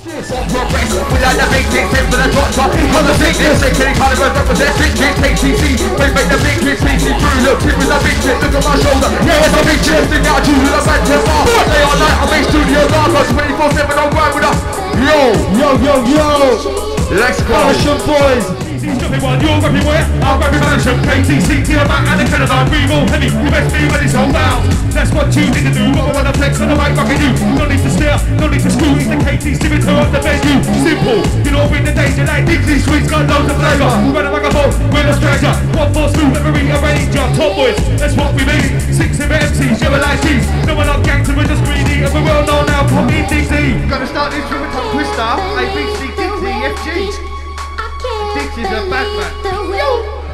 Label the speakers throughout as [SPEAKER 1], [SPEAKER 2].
[SPEAKER 1] Progress without the big things, for the drop top. On the big things, they can't kind of represent big things. KTC, we make the big things, PC through. Look, tip with a big chip, look at my shoulder. Yeah, it's a big chip, thing out to the bad tip bar. They are night, I'm in studio, Narcos 24 7 on grind with us. Yo,
[SPEAKER 2] Yo, yo, yo!
[SPEAKER 1] let's go.
[SPEAKER 2] Ocean boys!
[SPEAKER 3] He's jumping one, you're rapping where? I'm rapping mansion, KTC, Tier back and the Canada, we roll heavy, you best be when it's sold out. That's what you need to do, what I wanna flex on the mic, rocking you. No need to stare, no need to screw, the KT Civitar on the venue. Simple, you know, in the danger, like Dixie Sweets, got loads of flavour. Run a microphone, we're a stranger. One force through, every arranger. Top boys, that's what we mean. Six of MCs, yellow like cheese. No one not gangster, we're just greedy, and we're well now, pop DC.
[SPEAKER 1] Gonna start this with a tongue twister. A, B, C, D, T, F, G. Dixie's a bad man.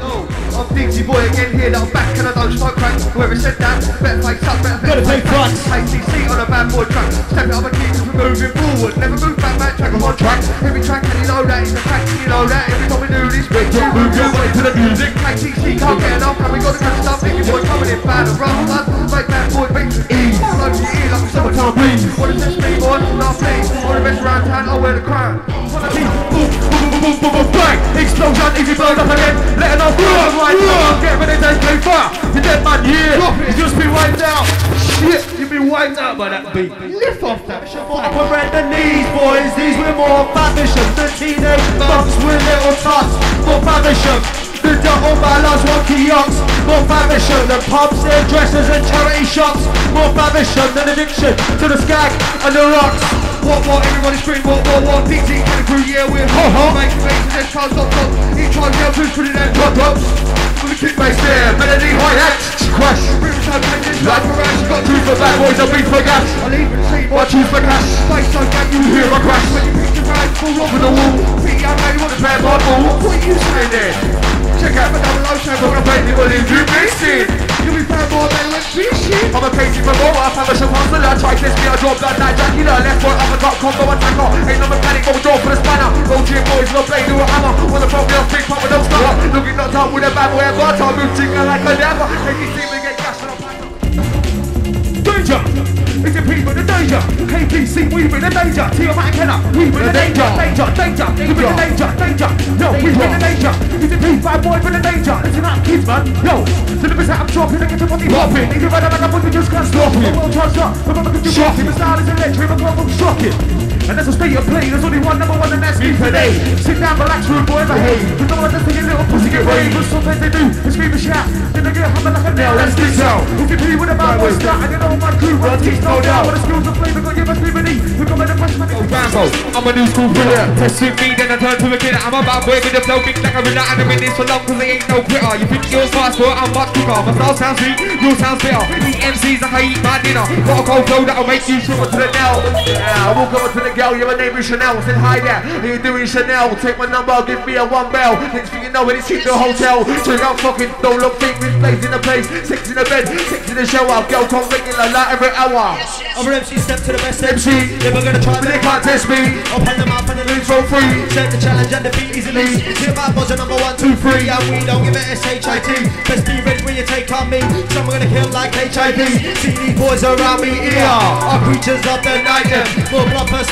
[SPEAKER 1] Yo, I'm Dixie boy again here, little back and I don't smoke crack. Whoever said that, better face up, better
[SPEAKER 2] Gotta take fronts.
[SPEAKER 1] KTC on a bad boy track. Step it up and keep us moving forward. Never move back, back, track I'm on track. Every track and you know that is a fact, you know that. Every time we do this, we do move your way to the music. KTC can't get enough, and we got the good stuff. Dixie boy coming in bad and rough, blood. Make bad boy beats with ease. Flow to your ear like a summertime breeze. Wanna test me, boy? Not me. All the best around town, I'll wear the crown. Wanna be boom, boom, boom, bang. Explosion, easy blows up again. Letting off fire, right now. Get ready take fire. You're dead man, yeah. You just been wiped out. Shit, you've been wiped out by that beat. Lift off that shit.
[SPEAKER 2] Up around the knees, boys. These were more Faversham. The teenage bumps with little tots. More Faversham. The double balance, one kiosks. More Faversham than pubs, hairdressers and charity shops. More Faversham than addiction to the skag and the rocks.
[SPEAKER 1] What, what, everybody scream, what, what, what, Dixie, get a crew, yeah, we're hot, hot, make faces, there's cars, top, top, each one, yeah, who's putting them drop, drops, with a kick bass there, melody, high hat, crash, riverside, pages, life around, she got two for bad boys, a beat for gas, I'll even see, what, two for cash, face so gang, you hear a crash, when you pick the ride, full off with the wall, beat young lady, what the bad ball, what are you saying there? Check out the double O show, we're gonna play people in you missing. You'll be proud more than shit. I'm a crazy for more, I'm a show hustler. Try kiss me, I drop that night, Dracula. Left foot, I'm a top combo attacker. Ain't no mechanic, go draw for the spanner. Go gym boys, no play, do a hammer. Wanna throw me off, big pop, but don't stop. Looking knocked out with a bad boy, I got time, move jigger like a never. Make you see me get gashed and I'm
[SPEAKER 3] Danger! It's the people, the danger! KTC, we bring the danger! Tiamat and Kenna, we bring the danger! Danger, danger! We bring the danger, danger! Yo, we bring the danger! It's the P, bad boy, bring the danger! Listen up, kids, man! Yo! To the best I'm dropping, get your body popping! If you run around, I'm you just can't stop it! Charged up, I'm gonna get you shocking! The style is electric, I'm gonna shock it! And that's a state of play, there's only one number one and that's me today. Sit down, relax, rude boy, behave You know what, just take a little pussy, get brave. But sometimes they do, they scream and shout Then they get hammered like a nail, that's this out If you be with a bad boy start, and you know my crew run teach no doubt. What the skills of flavor, got you must be beneath We come in the freshman, oh Rambo. I'm a new school player, testing me, then I turn to a kid I'm a bad boy with the flow, big like I'm in that And I'm in this for long, cause they ain't no quitter. You think you're fast, but I'm much quicker. My style sounds sweet, yours sounds bitter. Eat MCs like I eat my dinner. Got a cold flow that'll make you shimmer to the nail Yeah, I walk over to the girl, yeah, my name is Chanel I Said hi there, how you doing Chanel? Take my number, give me a one bell Next thing you know, it's hit the hotel Check out fucking, don't look this place in the place Six in the bed, six in the shower Girl come regular like every hour
[SPEAKER 2] I'm an MC step to the best
[SPEAKER 1] MC,
[SPEAKER 2] Never gonna try
[SPEAKER 1] but they can't test me I'll
[SPEAKER 2] Open them up and the
[SPEAKER 1] Lose for free
[SPEAKER 2] Take the challenge and defeat easily. Two my are number one, two, three, and we don't give it S-H-I-T. Best be ready when you take on me. Some are gonna kill like HIV. See these boys around me here are creatures of the night. them. More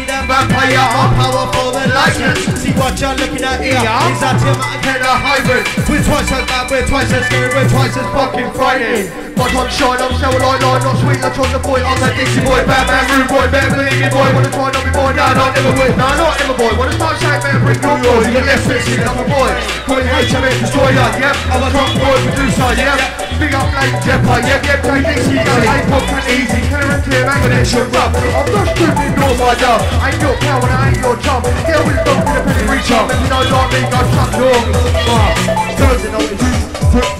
[SPEAKER 2] bloodthirsty than vampire, more powerful than lightning. See what you're looking at here. Is that Tim and a hybrid? We're twice as bad, we're twice as scary, we're twice as fucking frightening.
[SPEAKER 1] But I'm shine, I'm so light, light, not sweet, I'm trying to boy, I'm that Dixie boy, bad man, rude boy, better believe me boy, wanna try not be boy, nah, not never boy, nah, not never boy, wanna start shouting, better bring your yours, you get left fixing, I'm a boy, calling HMS destroyer, yep, I'm a drunk boy producer, yep, big up like Jepper, yep, yep, take Dixie, go, ain't pop easy, clear and clear, man, extra rough, I'm stupid, nor my dove, I ain't your and I ain't your chum, with the dog with a penny reach and you know, like me, go shut your, uh, Thursday night,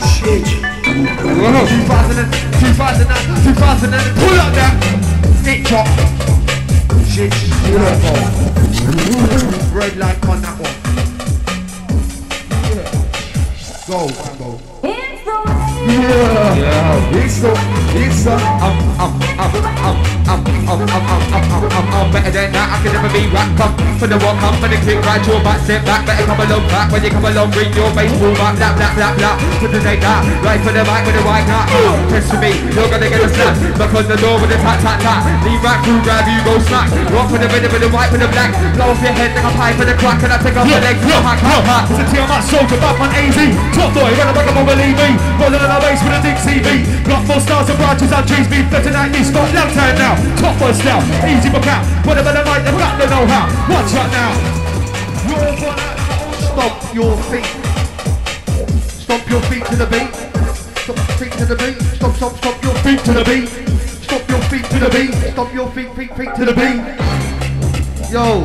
[SPEAKER 1] shit. 2000 and 2000 and 2000 and pull up that hit chop. Shit, beautiful. Red light on that one. Go, Rambo.
[SPEAKER 4] Yeah, yeah. It's so, it's. I'm, I'm, I'm, I'm, I'm, I'm, I'm, I'm, I'm, I'm, I'm better than that. I can never be rap. Come for the walk, come for the kick, right your back, step back. Better come along back when you come along, bring your baseball back. Lap, lap, lap, lap. Put the take that. Right for the mic with the white hat. Test for me, you're gonna get a slap. Knock on the door with a tat, tat, tat. Leave right through, grab you, go smack. Rock for the rhythm with the white for the black. Blow off your head, take a pipe for the crack, and I take off your legs.
[SPEAKER 2] Yeah,
[SPEAKER 4] Hack, hack, hack.
[SPEAKER 2] It's a Tiamat soldier, Batman AZ Top boy, run back, come on, believe me Rolling on our base with a Dick CV Got more stars and branches and trees Be better than you, Scott Lantern now Top boy now, easy book out Whatever the night, they've got the know-how Watch out now You're gonna
[SPEAKER 1] Stomp your feet. Stomp your feet to the beat. Stomp your feet to the beat. Stomp, stomp, stomp your feet to the beat. Stomp your feet to the beat. Stomp your feet, feet, feet to the beat. Yo,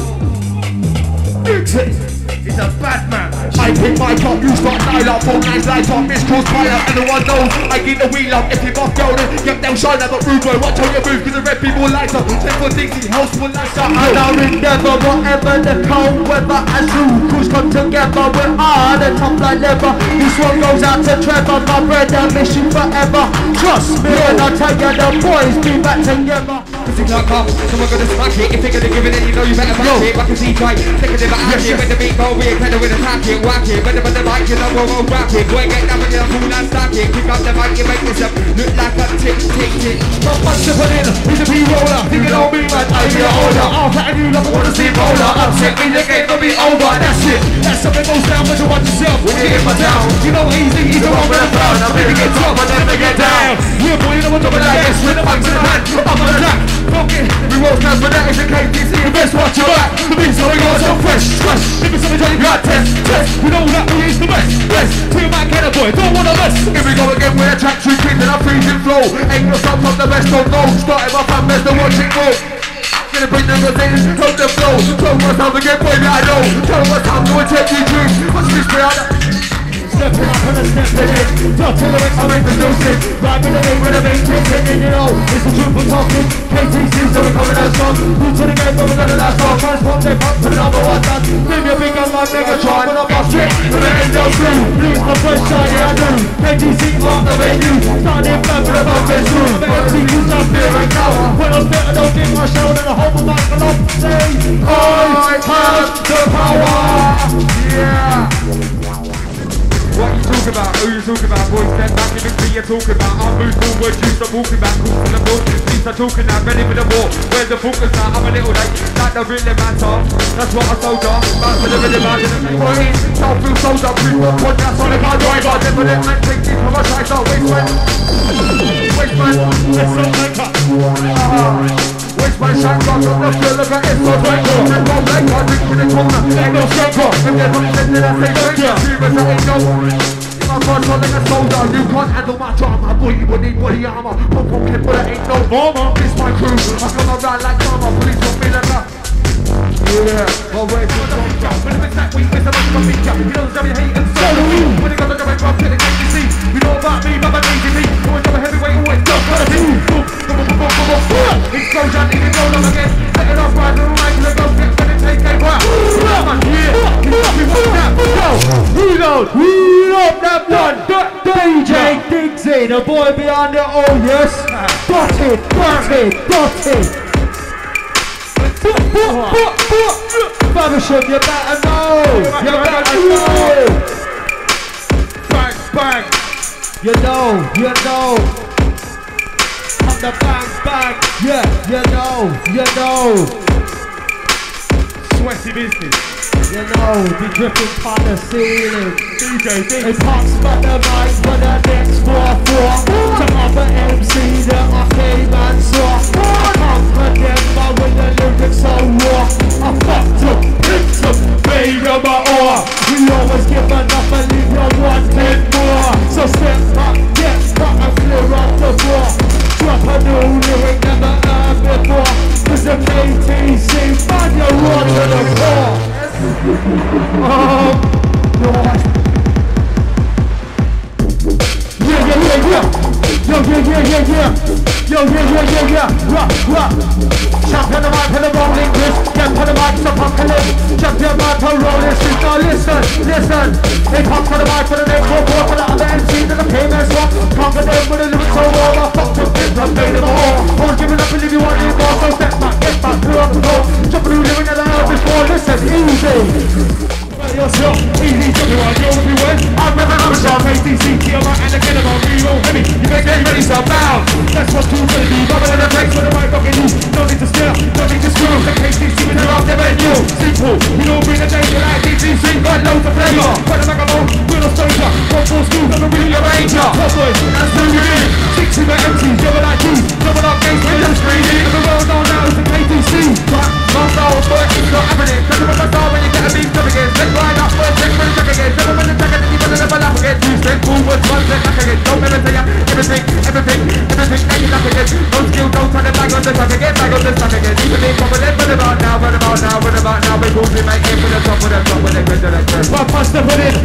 [SPEAKER 2] Nixon is a bad man. I pick my top, you start dial up, four nines lights on, miss cross fire, and the one knows I get the wheel up, if you off go then get down shine like a rude boy, watch how you move, cause the red people lights up, ten for Dixie, house full lights up.
[SPEAKER 5] And our endeavour, whatever the cold weather and zoo crews come together, we're hard and tough like never. This one goes out to Trevor, my brother, miss you forever. Trust me, and I'll tell you the boys be back together.
[SPEAKER 4] Cause you can't come, someone gonna smack it If you're gonna give it, then you know you better back it. Back and see try, take a dip at it When the beat go weird, pedal with attack it. Whack it, when the, the mic, you know we'll go whack it. Boy, get down and get a fool and stack it. Pick up the mic, you make yourself look like a tick, tick, tick.
[SPEAKER 2] Not much to put in, he's a B-roller. Think Thinking on me man, I be a holder. I'll pattern you like I wanna see roller. Upset me, the game will be over, that's it. That's something goes down, but you watch yourself. When you hit my down, you know easy, he's the one with the pound I'm ready to get top, but never get down. Yeah boy, you know what's up with that ass With the mic's in the hand, up on the track Fuck it, we won't stand for that, it's a KTC You best watch your back, the beat's going on so fresh Fresh, if it's something you got test, test We know that we is the best, best Team my kind of boy, don't wanna mess
[SPEAKER 1] here we go again with a track two kids and a freezing flow. Ain't no stop the best, don't know. Started my fan best, don't watch it go. Gonna bring them the things, hold the flow. Tell what's time to get boy I know. Tell what's time to take you
[SPEAKER 2] Up and a stepping in Talk to the next I make the music Ride with the beat with the beat Taking you know It's the truth we're talking. KTC's we're coming out strong Move to the game but we're gonna last long Transform they pop to the number one dance Leave your big gun like Megatron When I'm off shit. With the end of blue Blues my first shiny I do. KTC mark the venue Starting back with a bumping through The MC who's up here and now When I'm fit I don't give my show And I hold my mic and I'm saying I have the power.
[SPEAKER 4] Yeah talk about? Who you talking about? Boys, step back, it looks me you're talking about. I move forward, you stop walking back. Calls to the book, me start talking now. Ready for the war, where's the focus now? I'm a little late, that don't really matter. That's what I sold up, back to the rhythm, I didn't say. Don't feel sold up, proof of what that's on if I drive. I never let man take deep from my tracks, I'll waste man. Waste man,
[SPEAKER 2] it's not maker. Uh-huh.
[SPEAKER 4] Waste man, shotgun, drop the feel of an inside wanker. Red bomb, leg, I drink with the corner, ain't no shanker. If there's something, then I say thank you. Serious, I ain't no. On like a soldier, you can't handle my drama Boy, you would need body armor Pump pump kid, but it ain't no
[SPEAKER 2] Mama.
[SPEAKER 4] This my crew, I come around like drama Please don't be like that Yeah, wait for the jump When it's that week, it's a bunch of big You know the hate and so When it comes to the red rock, get game see You know about me, I'm me Always got a heavyweight, always got what I Boom, boom, boom, boom, boom, boom Explosion, long again Take it off, ride the right Get
[SPEAKER 2] that one. DJ the boy behind it. Oh yes, got it, got it, got it. You better know. You better know.
[SPEAKER 4] bang, bang
[SPEAKER 2] You know, you know. The bang, bang. Yeah, you know, you know.
[SPEAKER 4] Westy business.
[SPEAKER 2] You know, the dripping from the ceiling.
[SPEAKER 4] DJ
[SPEAKER 2] Dix.
[SPEAKER 4] It
[SPEAKER 2] pops by the mic but the next 4-4. Yo, yeah, yeah, yeah, yeah, rock, rock. Jump on the mic and the rolling disc. Jump on the mic,
[SPEAKER 3] it's apocalypse. Jump the mic, I'm rolling street. Now listen, listen. They pop on the mic for the next one, more for the other MCs and the
[SPEAKER 1] payments. What? Conquer them with a little so warm. I fucked with them, I made them all. Won't give it up and if you want it more. So step back, get back, through up the door. Jump through, living in the air before. Listen, easy yourself. Easy sugar, I know if you went I'm never gonna stop KTC, kill my anakin, I'm real heavy You make everybody sound bound That's what you're gonna be. rubber in the brakes My pasta put in,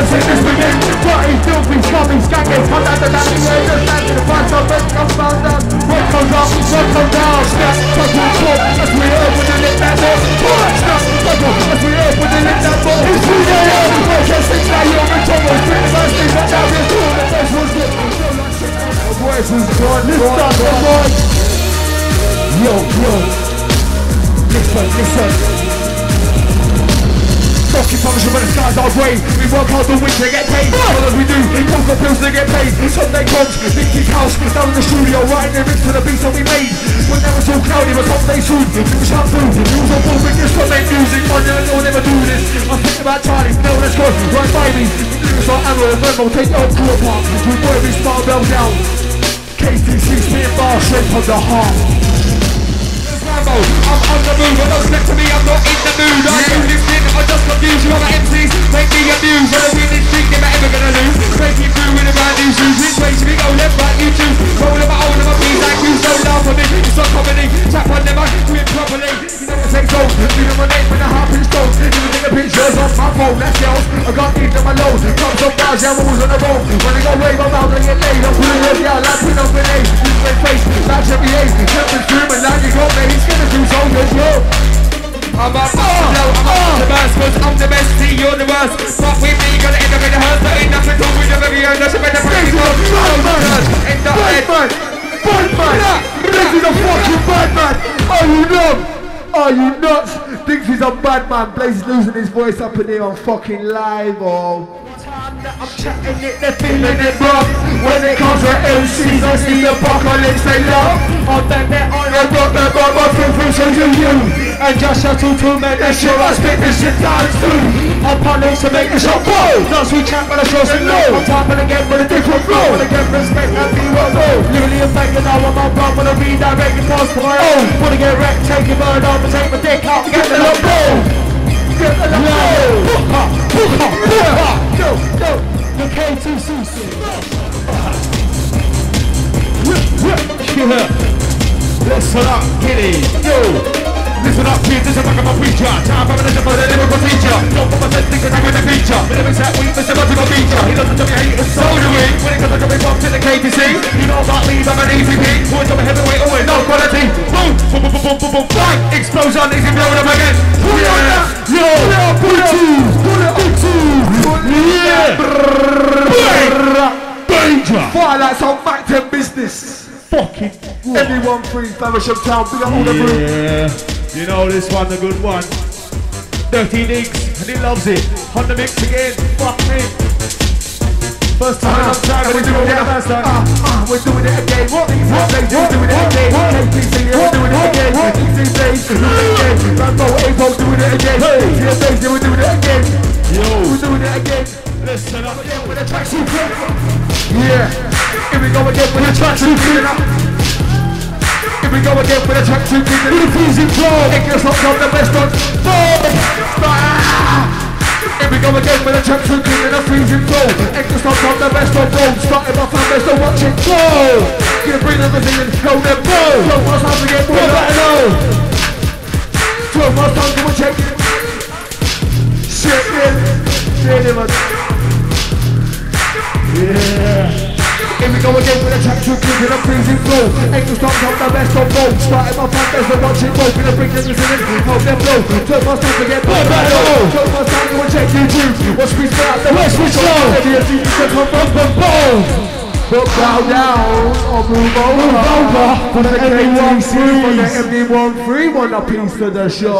[SPEAKER 1] the sickness begin Dirty, filthy, scummy, skanking Come down the down, yeah, just to the front So best comes down, down What comes up, what comes down Snap, touch, talk, as we heard when they lift that Talk, snap, touch, as we heard when they lift that door It's who they are, the and six Now you're in trouble, bring the first thing Watch out, we're cool, the first one's good The voice is gone, gone, gone Yo, yo Listen, listen Fucking punishment when the skies are grey We work hard the winter get paid. All as we do, coke the pills to get paid. Sunday comes, Mickey's house Down in the studio, writing lyrics to the beats that we made. When there was all cloudy, but someday soon. Was shut through, it was all booming This make music, one day I'll never do this. I think about Charlie, no let's go, right by me Lyrics like Arrow and Venmo, take your crew apart. We boy, we smile bell down. KTC spin bar, straight from the heart Rambo, I'm on the move, don't step to me, I'm not in the mood I do this thing, I just confuse you other MCs Make me when I win this streak, never ever gonna lose Breaking through with a brand new Are you nuts? Thinks he's a bad man. Blaze losing his voice up in here on fucking live, oh. They're. When it comes to MCs, I the apocalypse they love. I'm back there on the block, that got my confusion to you. And just shuttle to make this shit, I spit this shit times two. I'm planning to make the show blow. Dance we chat, but the show's a no. I'm tapping again with a different. Wanna get respect and be well known. Literally affected I'm on run, wanna redirect the cause to my own. Wanna get wrecked, take your bird off and take my dick out, the blow. Get the love blow. Yo, yo, the K2C. Yeah. Listen up, kiddies. Yo. Listen up, kids, this is like I'm a Time for a for the lyrical teacher Don't put myself thinking I'm in the feature Lyrics that weak, Mr. Multiple feature He doesn't tell me hate, it's so do we When it comes to coming up to the KTC You know about me, I'm an beat Boys, I'm a heavyweight, always no quality Boom, boom, boom, boom, boom, boom, boom Bang, explosion, blowing up again We are Yo, bitches, bitches, yeah, danger. Firelight's on back to business.
[SPEAKER 3] Fucking it.
[SPEAKER 1] Everyone free, Faversham Town, big up all the group.
[SPEAKER 3] Yeah, you know this one's a good one. Dirty Nicks, and he loves it. On the mix again, fuck me. First time, uh, time, we're doing it again.
[SPEAKER 1] Uh, uh, we're doing it again. What these what, what, what, what, it again. what, what, what, what,
[SPEAKER 3] what, what,
[SPEAKER 1] what, what, tracksuit. Here we go again with tracksuit fit. With the freezing flow. It gets locked on the best on. Ah! Here we go again with the tracksuit fit and a freezing flow. It gets locked on the best on road. Starting off our best on watch it go. Gonna bring everything and again. What better know? Twelve more times go again with a track to give it a freezing flow. Angels stop top the best of both. Starting my front best and watch it go. Gonna bring them in, help them blow. Turn my time to get back low. Turn my time to check you do. Watch me start the West Switch Flow. Maybe a team to come from the bones. But bow down or move over. For the MD1 3, for the MD1 3, one a piece to the show.